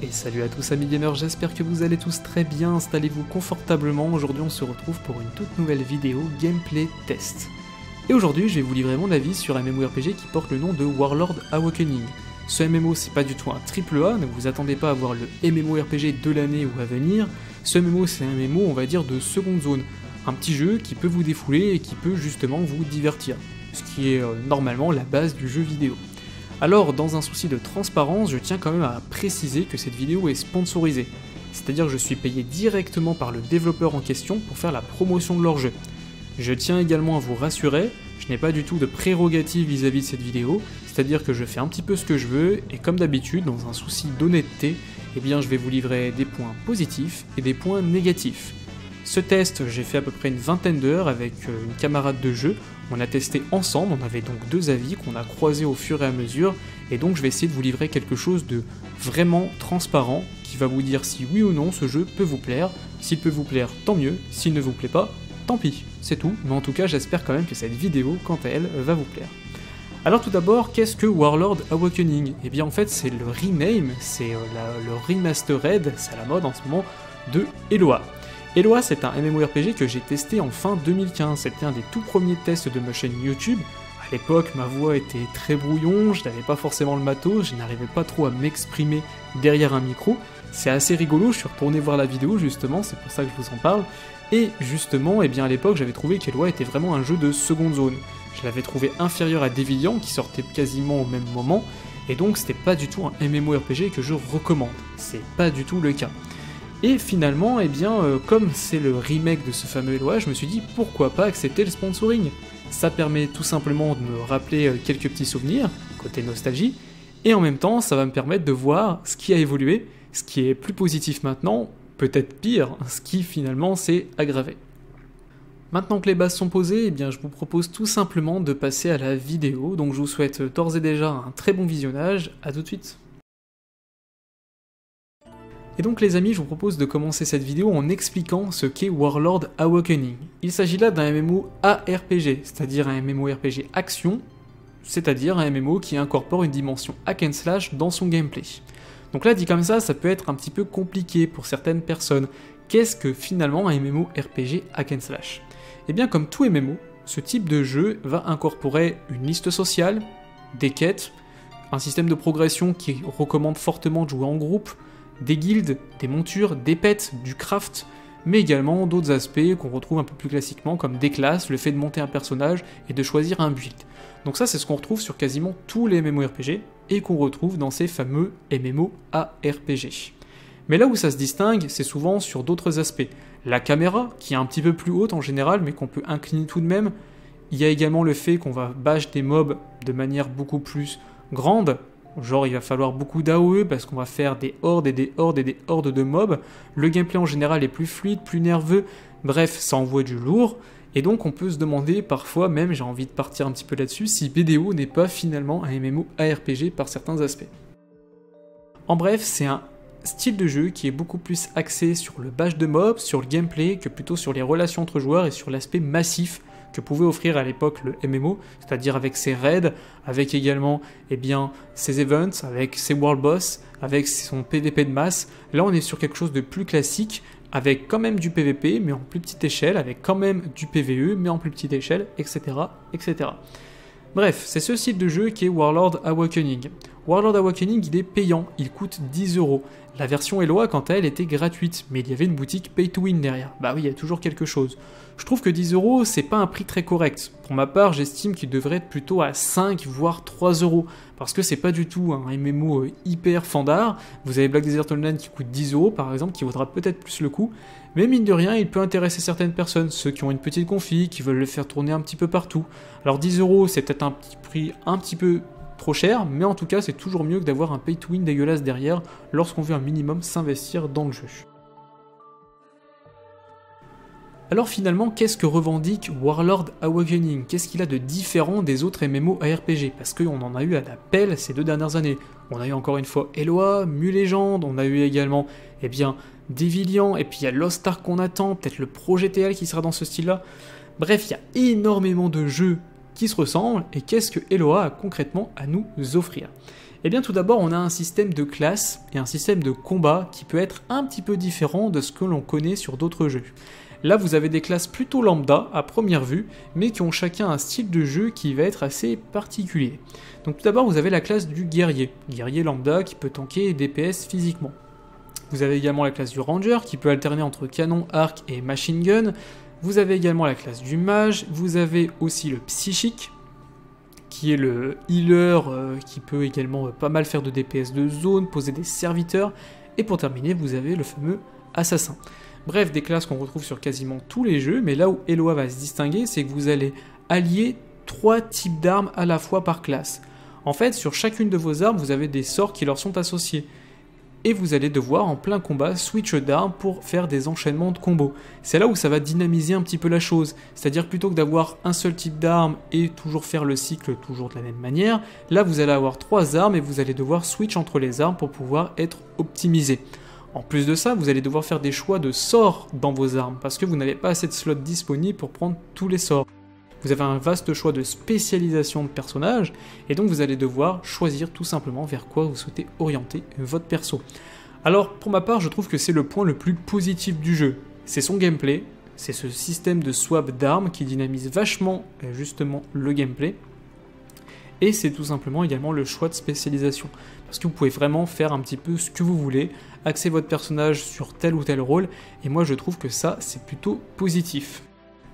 Et salut à tous amis gamers, j'espère que vous allez tous très bien, installez-vous confortablement, aujourd'hui on se retrouve pour une toute nouvelle vidéo gameplay test. Et aujourd'hui je vais vous livrer mon avis sur un MMORPG qui porte le nom de Warlord Awakening. Ce MMO c'est pas du tout un triple A, ne vous attendez pas à voir le MMORPG de l'année ou à venir, ce MMO c'est un MMO on va dire de seconde zone, un petit jeu qui peut vous défouler et qui peut justement vous divertir, ce qui est euh, normalement la base du jeu vidéo. Alors, dans un souci de transparence, je tiens quand même à préciser que cette vidéo est sponsorisée. C'est-à-dire que je suis payé directement par le développeur en question pour faire la promotion de leur jeu. Je tiens également à vous rassurer, je n'ai pas du tout de prérogatives vis-à-vis de cette vidéo, c'est-à-dire que je fais un petit peu ce que je veux, et comme d'habitude, dans un souci d'honnêteté, eh bien je vais vous livrer des points positifs et des points négatifs. Ce test, j'ai fait à peu près une vingtaine d'heures avec euh, une camarade de jeu. On a testé ensemble, on avait donc deux avis qu'on a croisés au fur et à mesure, et donc je vais essayer de vous livrer quelque chose de vraiment transparent qui va vous dire si oui ou non ce jeu peut vous plaire. S'il peut vous plaire, tant mieux. S'il ne vous plaît pas, tant pis. C'est tout. Mais en tout cas, j'espère quand même que cette vidéo, quant à elle, va vous plaire. Alors tout d'abord, qu'est-ce que Warlord Awakening? Eh bien en fait c'est le rename, c'est euh, le remastered, c'est à la mode en ce moment, de Eloa. Eloa, c'est un MMORPG que j'ai testé en fin 2015. C'était un des tout premiers tests de ma chaîne YouTube. À l'époque, ma voix était très brouillon, je n'avais pas forcément le matos, je n'arrivais pas trop à m'exprimer derrière un micro. C'est assez rigolo, je suis retourné voir la vidéo justement, c'est pour ça que je vous en parle. Et justement, eh bien à l'époque, j'avais trouvé qu'Eloa était vraiment un jeu de seconde zone. Je l'avais trouvé inférieur à Devilliant, qui sortait quasiment au même moment, et donc c'était pas du tout un MMORPG que je recommande. C'est pas du tout le cas. Et finalement, eh bien, euh, comme c'est le remake de ce fameux Eloi, je me suis dit pourquoi pas accepter le sponsoring? Ça permet tout simplement de me rappeler euh, quelques petits souvenirs, côté nostalgie, et en même temps, ça va me permettre de voir ce qui a évolué, ce qui est plus positif maintenant, peut-être pire, ce qui finalement s'est aggravé. Maintenant que les bases sont posées, eh bien, je vous propose tout simplement de passer à la vidéo, donc je vous souhaite d'ores et déjà un très bon visionnage, à tout de suite. Et donc les amis, je vous propose de commencer cette vidéo en expliquant ce qu'est Warlord Awakening. Il s'agit là d'un MMO ARPG, c'est-à-dire un MMORPG action, c'est-à-dire un MMO qui incorpore une dimension hack and slash dans son gameplay. Donc là dit comme ça, ça peut être un petit peu compliqué pour certaines personnes. Qu'est-ce que finalement un MMORPG hack and slash? Eh bien comme tout MMO, ce type de jeu va incorporer une liste sociale, des quêtes, un système de progression qui recommande fortement de jouer en groupe, des guildes, des montures, des pets, du craft, mais également d'autres aspects qu'on retrouve un peu plus classiquement comme des classes, le fait de monter un personnage et de choisir un build. Donc ça c'est ce qu'on retrouve sur quasiment tous les MMORPG et qu'on retrouve dans ces fameux MMOARPG. Mais là où ça se distingue, c'est souvent sur d'autres aspects. La caméra, qui est un petit peu plus haute en général, mais qu'on peut incliner tout de même. Il y a également le fait qu'on va bash des mobs de manière beaucoup plus grande, Genre, il va falloir beaucoup d'AOE parce qu'on va faire des hordes et des hordes et des hordes de mobs. Le gameplay en général est plus fluide, plus nerveux. Bref, ça envoie du lourd. Et donc, on peut se demander parfois, même j'ai envie de partir un petit peu là-dessus, si BDO n'est pas finalement un MMO ARPG par certains aspects. En bref, c'est un style de jeu qui est beaucoup plus axé sur le bash de mobs, sur le gameplay, que plutôt sur les relations entre joueurs et sur l'aspect massif que pouvait offrir à l'époque le MMO, c'est-à-dire avec ses raids, avec également eh bien, ses events, avec ses world boss, avec son PVP de masse. Là, on est sur quelque chose de plus classique, avec quand même du PVP, mais en plus petite échelle, avec quand même du PVE, mais en plus petite échelle, etc. etc. Bref, c'est ce site de jeu qui est Warlord Awakening. Warlord Awakening, il est payant, il coûte 10 euros. La version Eloa, quant à elle, était gratuite, mais il y avait une boutique pay to win derrière. Bah oui, il y a toujours quelque chose. Je trouve que 10 euros, c'est pas un prix très correct. Pour ma part, j'estime qu'il devrait être plutôt à 5 voire 3 euros. Parce que c'est pas du tout un MMO euh, hyper fandard. Vous avez Black Desert Online qui coûte 10 euros par exemple, qui vaudra peut-être plus le coup. Mais mine de rien, il peut intéresser certaines personnes, ceux qui ont une petite config, qui veulent le faire tourner un petit peu partout. Alors 10 euros, c'est peut-être un petit prix un petit peu trop cher, mais en tout cas c'est toujours mieux que d'avoir un pay to win dégueulasse derrière lorsqu'on veut un minimum s'investir dans le jeu. Alors finalement, qu'est-ce que revendique Warlord Awakening? Qu'est-ce qu'il a de différent des autres MMO ARPG Parce qu'on en a eu à la pelle ces deux dernières années. On a eu encore une fois Eloa, Mu Legend, on a eu également, eh bien, Devilliant, et puis il y a Lost Ark qu'on attend, peut-être le projet TL qui sera dans ce style-là. Bref, il y a énormément de jeux qui se ressemblent, et qu'est-ce que Eloa a concrètement à nous offrir Eh bien tout d'abord on a un système de classe et un système de combat qui peut être un petit peu différent de ce que l'on connaît sur d'autres jeux. Là, vous avez des classes plutôt lambda à première vue, mais qui ont chacun un style de jeu qui va être assez particulier. Donc tout d'abord, vous avez la classe du guerrier, guerrier lambda qui peut tanker DPS physiquement. Vous avez également la classe du ranger qui peut alterner entre canon, arc et machine gun. Vous avez également la classe du mage, vous avez aussi le psychique qui est le healer euh, qui peut également euh, pas mal faire de DPS de zone, poser des serviteurs. Et pour terminer, vous avez le fameux assassin. Bref, des classes qu'on retrouve sur quasiment tous les jeux, mais là où Eloa va se distinguer, c'est que vous allez allier trois types d'armes à la fois par classe. En fait, sur chacune de vos armes, vous avez des sorts qui leur sont associés. Et vous allez devoir en plein combat switch d'armes pour faire des enchaînements de combos. C'est là où ça va dynamiser un petit peu la chose. C'est-à-dire plutôt que d'avoir un seul type d'arme et toujours faire le cycle toujours de la même manière, là vous allez avoir trois armes et vous allez devoir switch entre les armes pour pouvoir être optimisé. En plus de ça, vous allez devoir faire des choix de sorts dans vos armes, parce que vous n'avez pas assez de slots disponibles pour prendre tous les sorts. Vous avez un vaste choix de spécialisation de personnages, et donc vous allez devoir choisir tout simplement vers quoi vous souhaitez orienter votre perso. Alors pour ma part, je trouve que c'est le point le plus positif du jeu. C'est son gameplay, c'est ce système de swap d'armes qui dynamise vachement euh, justement le gameplay, et c'est tout simplement également le choix de spécialisation. Parce que vous pouvez vraiment faire un petit peu ce que vous voulez, axer votre personnage sur tel ou tel rôle, et moi je trouve que ça c'est plutôt positif.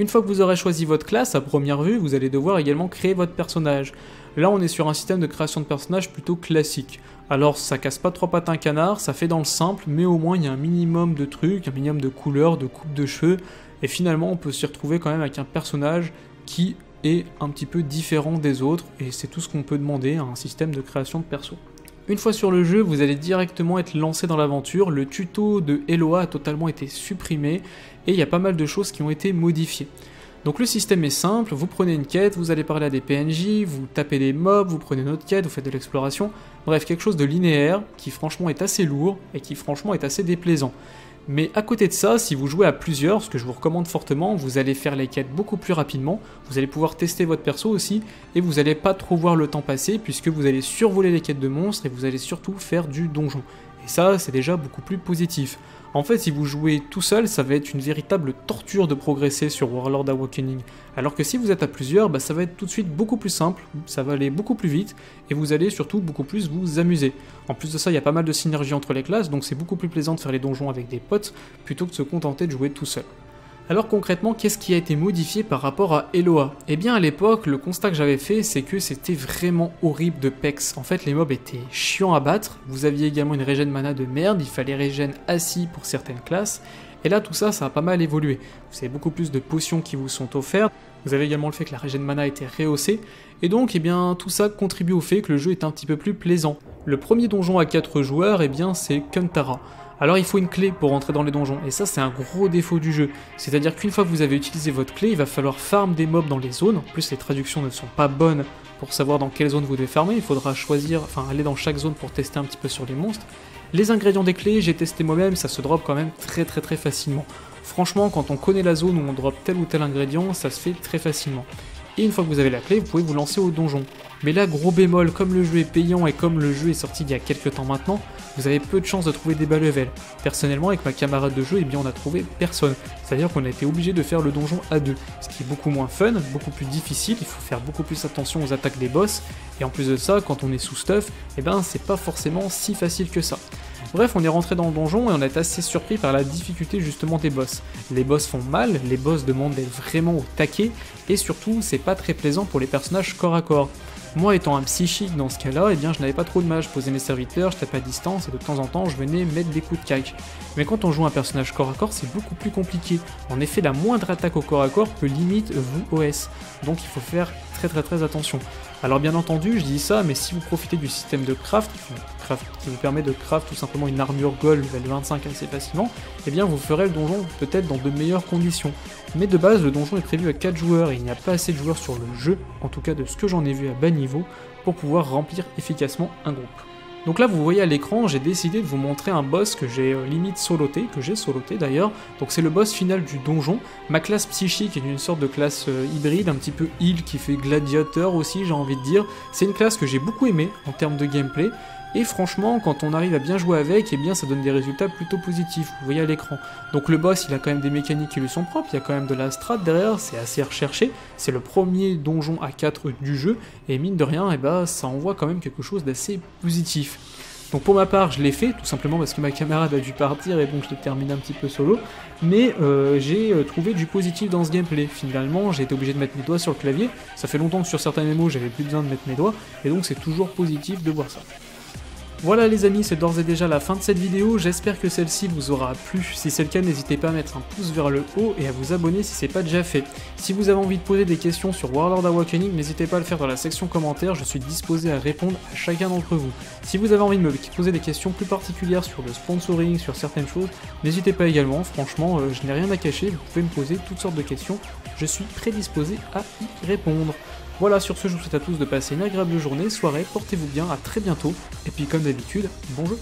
Une fois que vous aurez choisi votre classe, à première vue, vous allez devoir également créer votre personnage. Là on est sur un système de création de personnage plutôt classique. Alors ça casse pas trois pattes un canard, ça fait dans le simple, mais au moins il y a un minimum de trucs, un minimum de couleurs, de coupe de cheveux, et finalement on peut s'y retrouver quand même avec un personnage qui est un petit peu différent des autres, et c'est tout ce qu'on peut demander à un système de création de perso. Une fois sur le jeu, vous allez directement être lancé dans l'aventure, le tuto de Eloa a totalement été supprimé, et il y a pas mal de choses qui ont été modifiées. Donc le système est simple, vous prenez une quête, vous allez parler à des PNJ, vous tapez des mobs, vous prenez une autre quête, vous faites de l'exploration, bref quelque chose de linéaire qui franchement est assez lourd et qui franchement est assez déplaisant. Mais à côté de ça, si vous jouez à plusieurs, ce que je vous recommande fortement, vous allez faire les quêtes beaucoup plus rapidement, vous allez pouvoir tester votre perso aussi, et vous n'allez pas trop voir le temps passer, puisque vous allez survoler les quêtes de monstres, et vous allez surtout faire du donjon. Et ça, c'est déjà beaucoup plus positif. En fait, si vous jouez tout seul, ça va être une véritable torture de progresser sur Warlord Awakening. Alors que si vous êtes à plusieurs, bah, ça va être tout de suite beaucoup plus simple, ça va aller beaucoup plus vite, et vous allez surtout beaucoup plus vous amuser. En plus de ça, il y a pas mal de synergie entre les classes, donc c'est beaucoup plus plaisant de faire les donjons avec des potes, plutôt que de se contenter de jouer tout seul. Alors concrètement, qu'est-ce qui a été modifié par rapport à Eloa? Eh bien à l'époque, le constat que j'avais fait, c'est que c'était vraiment horrible de pex. En fait, les mobs étaient chiants à battre, vous aviez également une régène mana de merde, il fallait régène assis pour certaines classes, et là tout ça, ça a pas mal évolué. Vous avez beaucoup plus de potions qui vous sont offertes, vous avez également le fait que la régène mana été rehaussée, et donc eh bien tout ça contribue au fait que le jeu est un petit peu plus plaisant. Le premier donjon à 4 joueurs, eh bien c'est Kuntara alors il faut une clé pour rentrer dans les donjons, et ça c'est un gros défaut du jeu. C'est-à-dire qu'une fois que vous avez utilisé votre clé, il va falloir farm des mobs dans les zones, en plus les traductions ne sont pas bonnes pour savoir dans quelle zone vous devez farmer, il faudra choisir, enfin aller dans chaque zone pour tester un petit peu sur les monstres. Les ingrédients des clés, j'ai testé moi-même, ça se drop quand même très très très facilement. Franchement, quand on connaît la zone où on drop tel ou tel ingrédient, ça se fait très facilement. Et une fois que vous avez la clé, vous pouvez vous lancer au donjon. Mais là, gros bémol, comme le jeu est payant et comme le jeu est sorti il y a quelques temps maintenant, vous avez peu de chances de trouver des bas level. Personnellement, avec ma camarade de jeu, eh bien, on a trouvé personne. C'est-à-dire qu'on a été obligé de faire le donjon à deux, ce qui est beaucoup moins fun, beaucoup plus difficile, il faut faire beaucoup plus attention aux attaques des boss, et en plus de ça, quand on est sous stuff, eh ben, c'est pas forcément si facile que ça. Bref, on est rentré dans le donjon et on est assez surpris par la difficulté justement des boss. Les boss font mal, les boss demandent d'être vraiment au taquet, et surtout, c'est pas très plaisant pour les personnages corps à corps. Moi étant un psychique dans ce cas-là, eh bien je n'avais pas trop de mal, je posais mes serviteurs, je tapais à distance et de temps en temps je venais mettre des coups de cac. Mais quand on joue un personnage corps à corps, c'est beaucoup plus compliqué. En effet, la moindre attaque au corps à corps peut limite vous OS. Donc il faut faire très très très attention. Alors bien entendu, je dis ça, mais si vous profitez du système de craft, qui vous permet de craft tout simplement une armure gold level 25 assez facilement, eh bien vous ferez le donjon peut-être dans de meilleures conditions. Mais de base, le donjon est prévu à 4 joueurs et il n'y a pas assez de joueurs sur le jeu, en tout cas de ce que j'en ai vu à bas niveau, pour pouvoir remplir efficacement un groupe. Donc là, vous voyez à l'écran, j'ai décidé de vous montrer un boss que j'ai euh, limite soloté, que j'ai soloté d'ailleurs. Donc c'est le boss final du donjon. Ma classe psychique est une sorte de classe euh, hybride, un petit peu heal, qui fait gladiateur aussi, j'ai envie de dire. C'est une classe que j'ai beaucoup aimé en termes de gameplay. Et franchement, quand on arrive à bien jouer avec, eh bien ça donne des résultats plutôt positifs, vous voyez à l'écran. Donc le boss, il a quand même des mécaniques qui lui sont propres, il y a quand même de la strat derrière, c'est assez recherché, c'est le premier donjon à 4 du jeu, et mine de rien, eh ben, ça envoie quand même quelque chose d'assez positif. Donc pour ma part, je l'ai fait, tout simplement parce que ma camarade a dû partir et donc je l'ai terminé un petit peu solo. Mais euh, j'ai euh, trouvé du positif dans ce gameplay. Finalement, j'ai été obligé de mettre mes doigts sur le clavier. Ça fait longtemps que sur certains mémos, j'avais plus besoin de mettre mes doigts. Et donc c'est toujours positif de voir ça. Voilà les amis, c'est d'ores et déjà la fin de cette vidéo, j'espère que celle-ci vous aura plu. Si c'est le cas, n'hésitez pas à mettre un pouce vers le haut et à vous abonner si c'est pas déjà fait. Si vous avez envie de poser des questions sur Warlord Awakening, n'hésitez pas à le faire dans la section commentaires, je suis disposé à répondre à chacun d'entre vous. Si vous avez envie de me poser des questions plus particulières sur le sponsoring, sur certaines choses, n'hésitez pas également, franchement, euh, je n'ai rien à cacher, vous pouvez me poser toutes sortes de questions, je suis prédisposé à y répondre. Voilà, sur ce, je vous souhaite à tous de passer une agréable journée, soirée, portez-vous bien, à très bientôt, et puis comme d'habitude, bon jeu